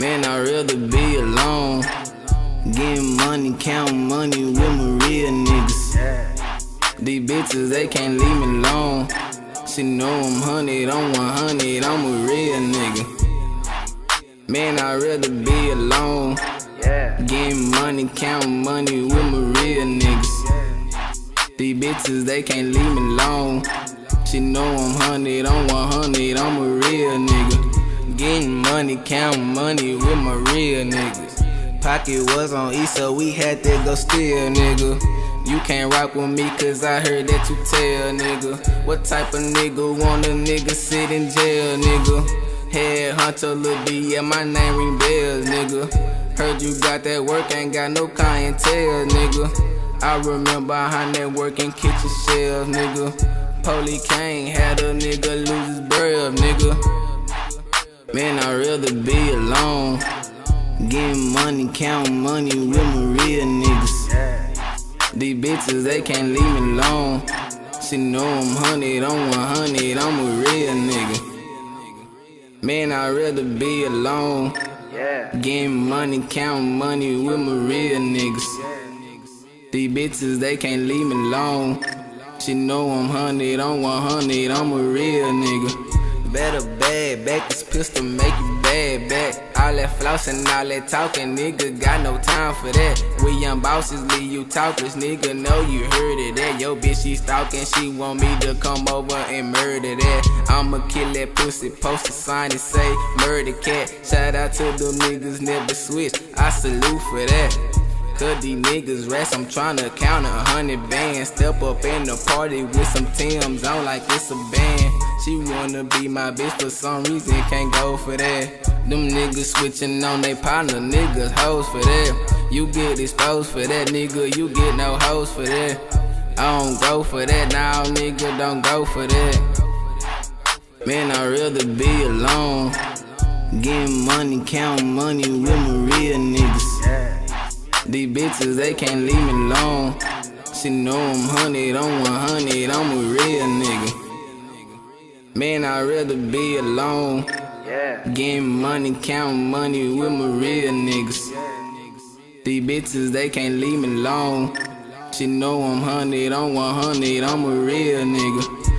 Man, I'd rather be alone. Getting money, counting money with my real niggas. These bitches, they can't leave me alone. She know I'm hundred, I'm 100, I'm a real nigga. Man, I'd rather be alone. Getting money, counting money with my real niggas. These bitches, they can't leave me alone. She know I'm hundred, I'm 100, money, counting money with my real niggas. Pocket was on E, so we had to go steal, nigga. You can't rock with me cause I heard that you tell, nigga. What type of nigga want a nigga sit in jail, nigga? Head hunter, B, yeah, my name ring bells, nigga. Heard you got that work, ain't got no clientele, nigga. I remember behind that working kitchen shelves, nigga. Polly Kane had a nigga lose his breath, nigga. Man, I'd rather be alone. Getting money, counting money with my real niggas. These bitches, they can't leave me alone. She know I'm hundred, I'm 100, I'm a real nigga. Man, I'd rather be alone. Getting money, counting money with my real niggas. These bitches, they can't leave me alone. She know I'm hundred, I'm 100, I'm a real nigga. Better bad back, this pistol make you bad back. All that flossing, all that talking, nigga got no time for that. We young bosses leave you talkers, nigga know you heard it. That yo bitch she stalking, she want me to come over and murder that. I'ma kill that pussy, post a sign and say murder cat. Shout out to them niggas never switch, I salute for that. Cause these niggas rats, I'm tryna count a hundred bands. Step up in the party with some Tim's on like it's a band. She wanna be my bitch for some reason, can't go for that. Them niggas switching on they partner, niggas hoes for that. You get exposed for that, nigga, you get no hoes for that. I don't go for that, now nigga don't go for that. Man, I'd rather be alone. Getting money, counting money with my real niggas. These bitches, they can't leave me alone. She know I'm hundred, I'm 100, I'm a real nigga. Man, I'd rather be alone. Getting money, counting money with my real niggas. These bitches, they can't leave me alone. She know I'm hundred, I'm 100, I'm a real nigga.